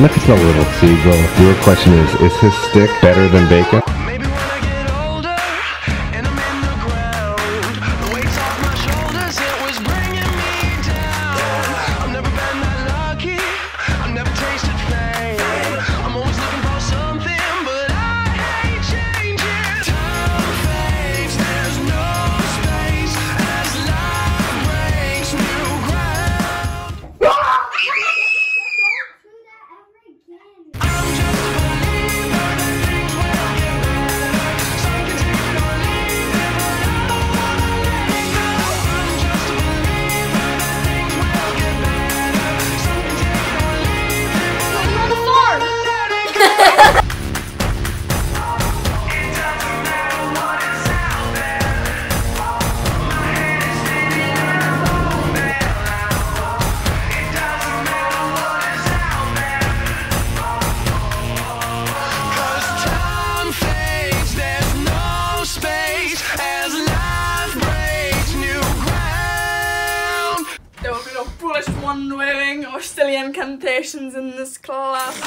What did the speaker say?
look at the little seagull. Your question is, is his stick better than bacon? someone wearing Australian cantations in this class.